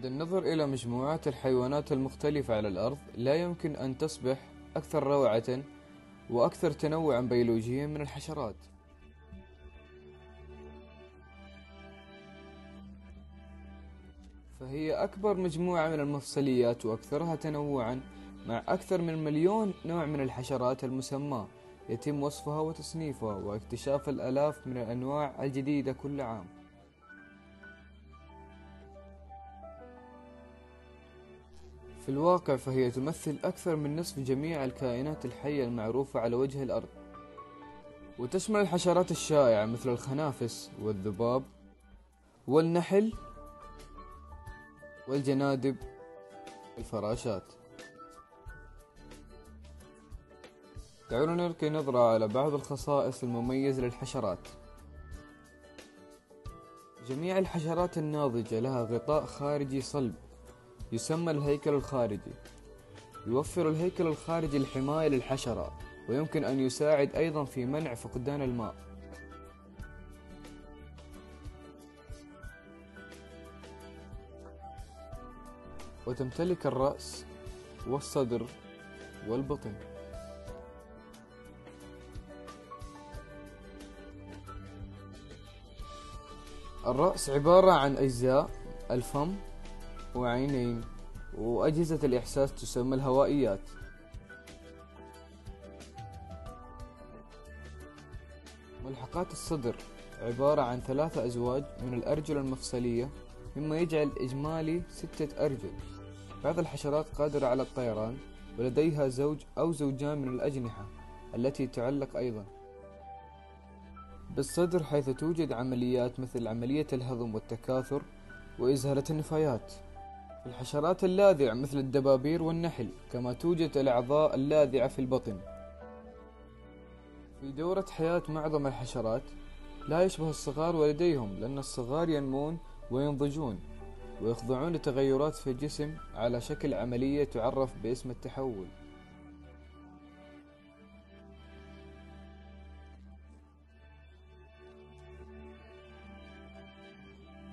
عند النظر إلى مجموعات الحيوانات المختلفة على الأرض لا يمكن أن تصبح أكثر روعة وأكثر تنوعا بيولوجيا من الحشرات. فهي أكبر مجموعة من المفصليات وأكثرها تنوعا مع أكثر من مليون نوع من الحشرات المسماة يتم وصفها وتصنيفها واكتشاف الآلاف من الأنواع الجديدة كل عام. في الواقع فهي تمثل أكثر من نصف جميع الكائنات الحية المعروفة على وجه الأرض. وتشمل الحشرات الشائعة مثل الخنافس والذباب والنحل والجنادب الفراشات دعونا نلقي نظرة على بعض الخصائص المميزة للحشرات. جميع الحشرات الناضجة لها غطاء خارجي صلب. يسمى الهيكل الخارجي. يوفر الهيكل الخارجي الحماية للحشرة ويمكن أن يساعد أيضا في منع فقدان الماء. وتمتلك الرأس والصدر والبطن. الرأس عبارة عن أجزاء الفم وعينين وأجهزة الإحساس تسمى الهوائيات. ملحقات الصدر عبارة عن ثلاثة أزواج من الأرجل المفصلية مما يجعل إجمالي ستة أرجل. بعض الحشرات قادرة على الطيران ولديها زوج أو زوجان من الأجنحة التي تعلق أيضا. بالصدر حيث توجد عمليات مثل عملية الهضم والتكاثر وإزالة النفايات الحشرات اللاذعة مثل الدبابير والنحل كما توجد الأعضاء اللاذعة في البطن. في دورة حياة معظم الحشرات لا يشبه الصغار والديهم لأن الصغار ينمون وينضجون ويخضعون لتغيرات في الجسم على شكل عملية تعرف باسم التحول.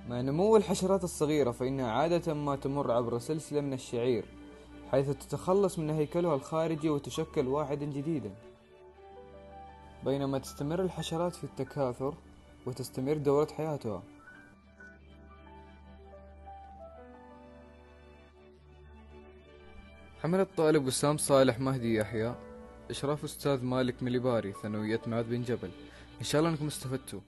مع نمو الحشرات الصغيرة فإنها عادة ما تمر عبر سلسلة من الشعير حيث تتخلص من هيكلها الخارجي وتشكل واحدا جديدا. بينما تستمر الحشرات في التكاثر وتستمر دورة حياتها. حمل الطالب وسام صالح مهدي يحيى إشراف أستاذ مالك مليباري ثانوية معاذ بن جبل. إن شاء الله أنكم استفدتوا.